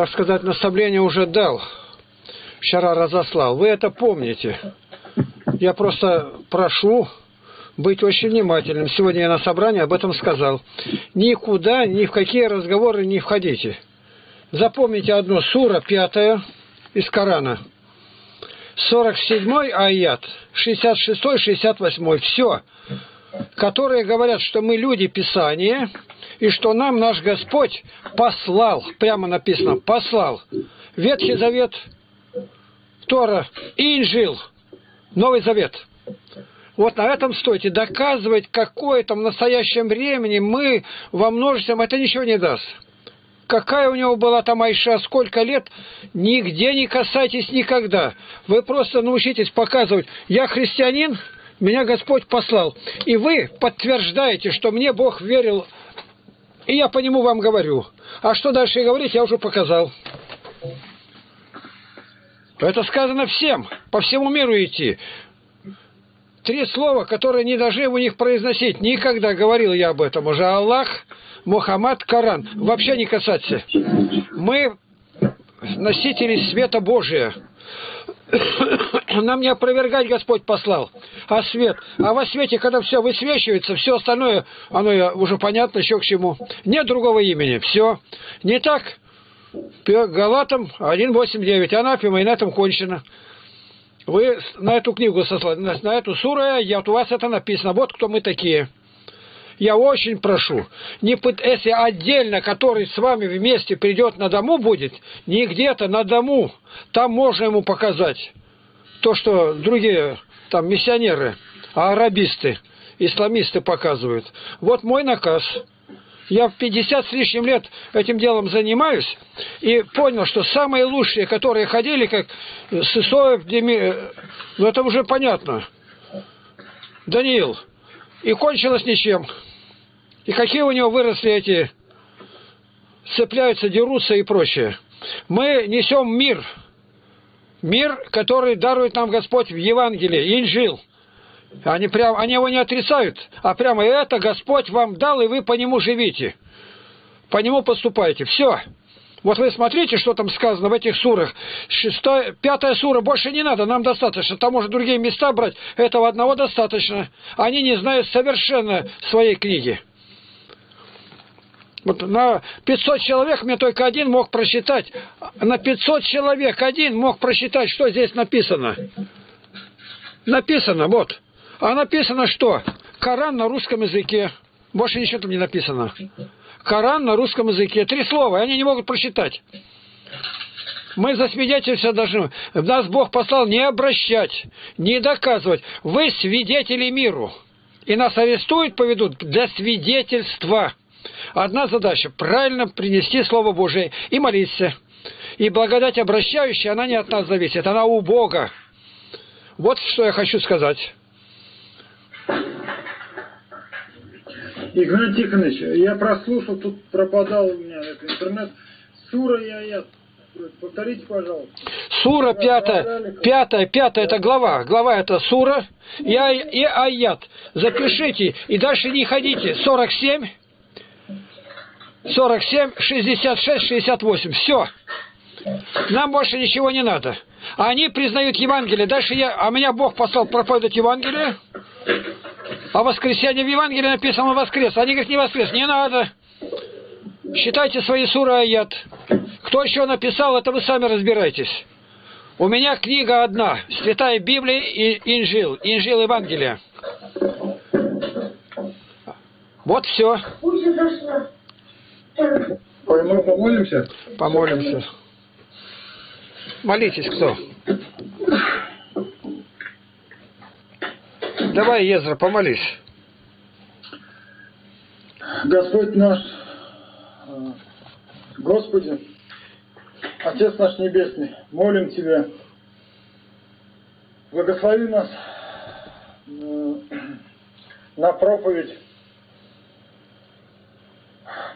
так сказать, наставление уже дал. Вчера разослал. Вы это помните. Я просто прошу быть очень внимательным. Сегодня я на собрании об этом сказал. Никуда, ни в какие разговоры не входите. Запомните одно, сура пятая из Корана. 47-й аят, 66-й, 68-й. Все. Которые говорят, что мы люди Писания, и что нам наш Господь послал, прямо написано, послал. Ветхий Завет, Тора Инжил, Новый Завет. Вот на этом стойте. Доказывать какое-то в настоящем времени мы во множестве, это ничего не даст. Какая у него была там Айша, сколько лет, нигде не касайтесь никогда. Вы просто научитесь показывать, я христианин, меня Господь послал. И вы подтверждаете, что мне Бог верил, и я по нему вам говорю. А что дальше говорить, я уже показал. Это сказано всем, по всему миру идти три слова, которые не должны у них произносить. Никогда говорил я об этом уже. Аллах, Мухаммад, Коран. Вообще не касаться. Мы носители света Божия. Нам не опровергать Господь послал, а свет. А во свете, когда все высвечивается, все остальное, оно уже понятно, еще к чему. Нет другого имени, все. Не так? Галатам 1.8.9, анафема, и на этом кончено. Вы на эту книгу сослали, на эту суру, я, у вас это написано. Вот кто мы такие. Я очень прошу, не пыт, если отдельно, который с вами вместе придет на дому будет, не где-то на дому, там можно ему показать то, что другие там миссионеры, а арабисты, исламисты показывают. Вот мой наказ – я в 50 с лишним лет этим делом занимаюсь и понял, что самые лучшие, которые ходили, как Сысоев, Деми... ну это уже понятно. Даниил. И кончилось ничем. И какие у него выросли эти цепляются, дерутся и прочее. Мы несем мир. Мир, который дарует нам Господь в Евангелии, Инжил. Они, прям, они его не отрицают, а прямо это Господь вам дал, и вы по нему живите. По нему поступаете. Все. Вот вы смотрите, что там сказано в этих сурах. Шестая, пятая сура, больше не надо, нам достаточно. Там можно другие места брать, этого одного достаточно. Они не знают совершенно своей книги. Вот на 500 человек мне только один мог просчитать. На 500 человек один мог просчитать, что здесь написано. Написано, вот. А написано что? Коран на русском языке. Больше ничего там не написано. Коран на русском языке. Три слова, они не могут прочитать. Мы засвидетельствовать должны. Нас Бог послал не обращать, не доказывать. Вы свидетели миру. И нас арестуют, поведут для свидетельства. Одна задача – правильно принести Слово Божие и молиться. И благодать обращающая, она не от нас зависит, она у Бога. Вот что я хочу сказать. Игнат Тихонович, я прослушал, тут пропадал у меня интернет. Сура и аят. Повторите, пожалуйста. Сура пятая, пятая, пятая, это глава. Глава это сура и, и аят. Запишите и дальше не ходите. 47, 47, 66, 68. Все. Нам больше ничего не надо. Они признают Евангелие. Дальше я, а меня Бог послал проповедовать Евангелие. А воскресенье в Евангелии написано воскрес. Они говорят, не воскрес. Не надо. Считайте свои суры аят. Кто еще написал, это вы сами разбирайтесь. У меня книга одна. Святая Библия и Инжил. Инжил Евангелия. Вот все. Ой, мы помолимся? Помолимся. Молитесь, кто? Давай, Езра, помолись. Господь наш, Господи, Отец наш Небесный, молим Тебя, благослови нас э, на проповедь,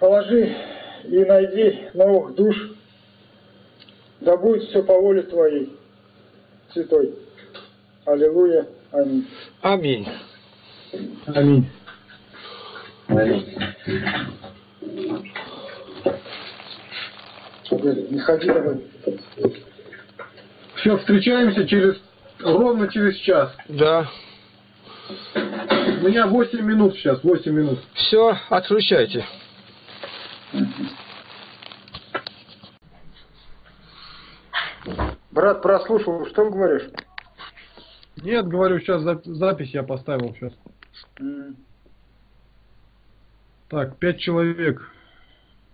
положи и найди новых душ, да будет все по воле Твоей, Святой. Аллилуйя. Аминь. Аминь. Аминь. Аминь. Не ходи давай. Все, встречаемся через ровно через час. Да. У меня 8 минут сейчас, 8 минут. Все, отключайте. Брат, прослушал, что говоришь? Нет, говорю, сейчас запись я поставил сейчас. Так, пять человек.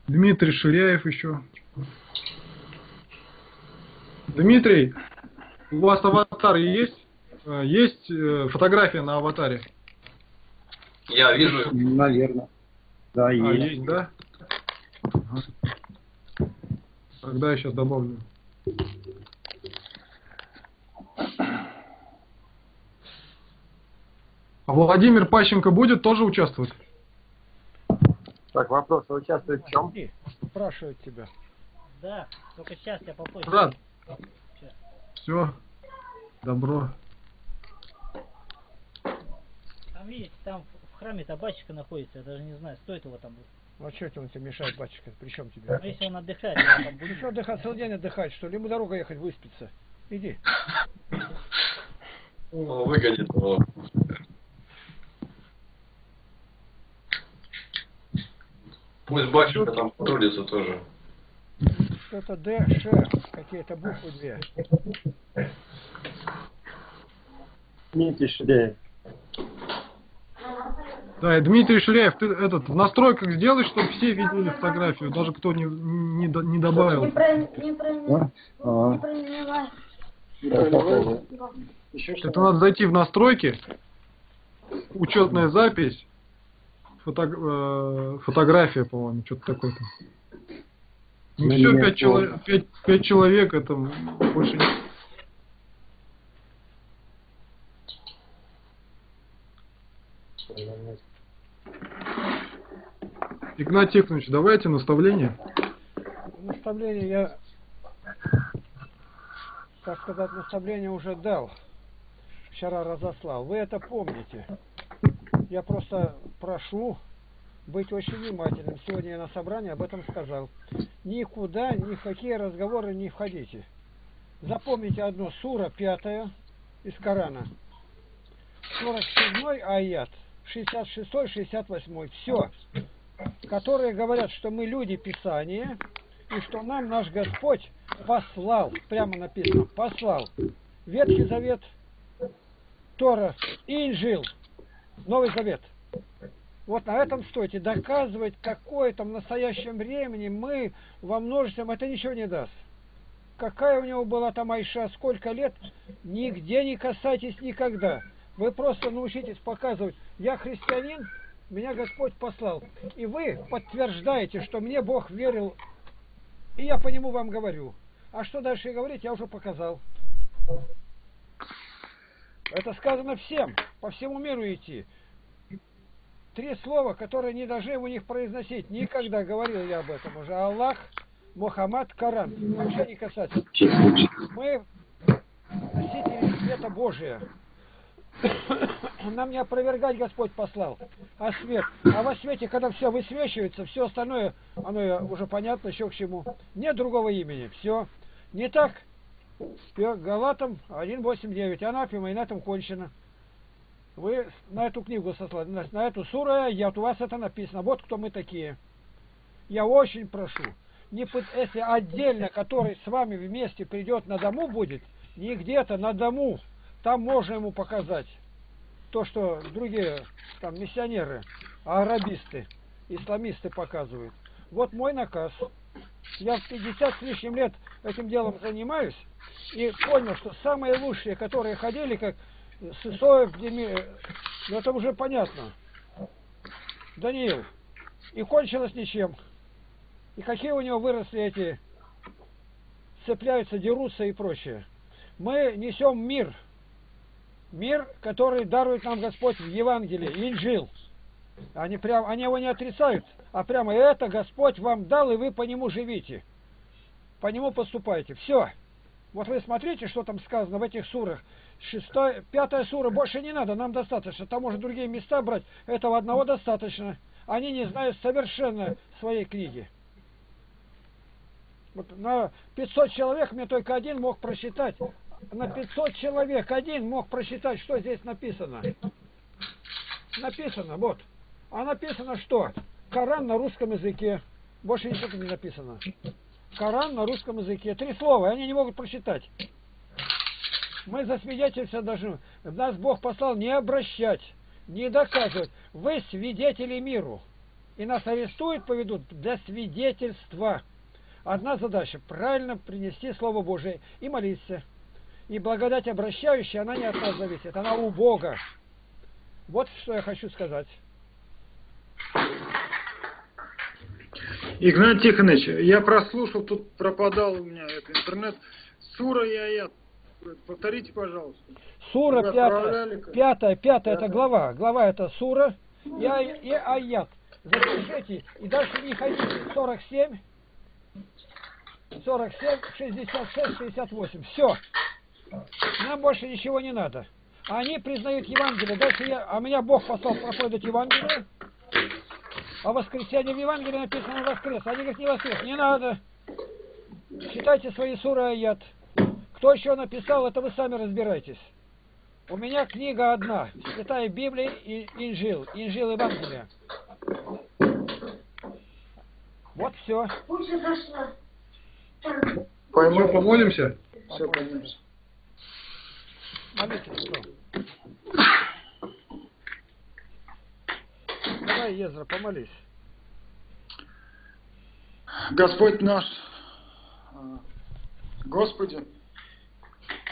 Дмитрий Ширяев еще. Дмитрий, у вас аватар есть? Э, есть э, фотография на аватаре? Я вижу. Наверное. Да, А, есть. есть, да? Ага. Тогда я сейчас добавлю. А Владимир Пащенко будет тоже участвовать? Так, вопрос, а участвует в чем? Спрашивают тебя. Да, только сейчас я попозже. Брат. Все. Добро. Там видите, там в храме табачка находится, я даже не знаю, стоит его там. Ну а что он тебе мешает, батюшка? При чем тебе? Но если он отдыхает, я там Ну буду. что отдыхать, целый день отдыхать, что ли? Ему дорога ехать, выспиться. Иди. О, Выгонит его. Пусть батюшка там трудится тоже. Что-то Д, Ш, какие-то буквы две. Дмитрий Ширяев. Да, и Дмитрий Ширяев, ты этот в настройках сделай, чтобы все видели фотографию, даже кто не, не, не добавил. Не про... Не про... Да? А, Не. Еще Это надо зайти в настройки, учетная запись, фото, э, фотография, по-моему, что-то такое там. Ну все, пять, чело- пять, пять человек, это больше не... Игнатий Тихонович, давайте наставление. Наставление я, так сказать, наставление уже дал. Вчера разослал. Вы это помните. Я просто прошу быть очень внимательным. Сегодня я на собрании об этом сказал. Никуда, ни в какие разговоры не входите. Запомните одно, сура пятая из Корана. 47 аят, 66 68 Все. Которые говорят, что мы люди Писания, и что нам наш Господь послал, прямо написано, послал Ветхий Завет, Тора, Инжил, Новый Завет. Вот на этом стойте. Доказывать, какое там в настоящем времени мы во множестве, это ничего не даст. Какая у него была там Айша, сколько лет, нигде не касайтесь никогда. Вы просто научитесь показывать, я христианин, меня Господь послал. И вы подтверждаете, что мне Бог верил, и я по нему вам говорю. А что дальше говорить, я уже показал. Это сказано всем, по всему миру идти. Три слова, которые не должны у них произносить. Никогда говорил я об этом уже. Аллах, Мухаммад, Коран. Вообще не касательно. Мы носители света Божия. Нам не опровергать Господь послал, а свет. А во свете, когда все высвечивается, все остальное, оно уже понятно, еще к чему. Нет другого имени. Все. Не так? Пе- Галатам 1.8.9. Анафима, и на этом кончено. Вы на эту книгу сослали, на, на эту суру аят, у вас это написано. Вот кто мы такие. Я очень прошу, не пыт- если отдельно, который с вами вместе придет на дому будет, не где-то на дому, там можно ему показать то, что другие там миссионеры, арабисты, исламисты показывают. Вот мой наказ. Я в 50 с лишним лет этим делом занимаюсь и понял, что самые лучшие, которые ходили, как Сысоев, Деми... ну это уже понятно. Даниил. И кончилось ничем. И какие у него выросли эти цепляются, дерутся и прочее. Мы несем мир. Мир, который дарует нам Господь в Евангелии, Инжил. Они, прям, они его не отрицают, а прямо это Господь вам дал, и вы по нему живите. По нему поступайте. Все. Вот вы смотрите, что там сказано в этих сурах. Шестая, пятая сура, больше не надо, нам достаточно. Там можно другие места брать, этого одного достаточно. Они не знают совершенно своей книги. Вот на 500 человек мне только один мог просчитать. На 500 человек один мог просчитать, что здесь написано. Написано, вот. А написано что? Коран на русском языке. Больше ничего не написано. Коран на русском языке. Три слова, они не могут прочитать. Мы засвидетельствовать должны. Нас Бог послал не обращать, не доказывать. Вы свидетели миру. И нас арестуют, поведут для свидетельства. Одна задача – правильно принести Слово Божие и молиться. И благодать обращающая, она не от нас зависит, она у Бога. Вот что я хочу сказать. Игнат Тихонович, я прослушал, тут пропадал у меня это, интернет. Сура и аят. Повторите, пожалуйста. Сура пятая, пятая, пятая это глава. Глава это сура и, а- и аят. Запишите и дальше не ходите. 47, 47, 66, 68. Все. Нам больше ничего не надо. Они признают Евангелие. Дальше я, а меня Бог послал проповедовать Евангелие. А в воскресенье в Евангелии написано воскрес. Они говорят, не воскрес. Не надо. Читайте свои суры и аят. Кто еще написал, это вы сами разбирайтесь. У меня книга одна. Святая Библия и Инжил. Инжил Евангелия. Вот все. Пойму. помолимся? Все, поймемся. Молитесь, кто? Давай, Езра, помолись. Господь наш, э, Господи,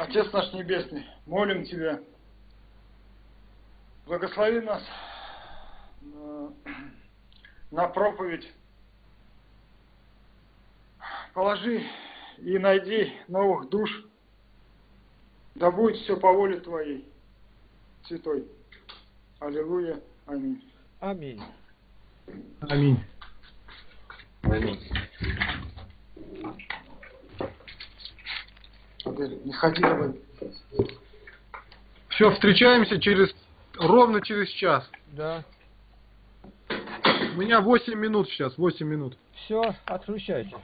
Отец наш Небесный, молим Тебя, благослови нас э, на проповедь, положи и найди новых душ, да будет все по воле Твоей, Святой. Аллилуйя. Аминь. Аминь. Аминь. Аминь. Не ходи давай. Все, встречаемся через ровно через час. Да. У меня 8 минут сейчас, 8 минут. Все, отключайте.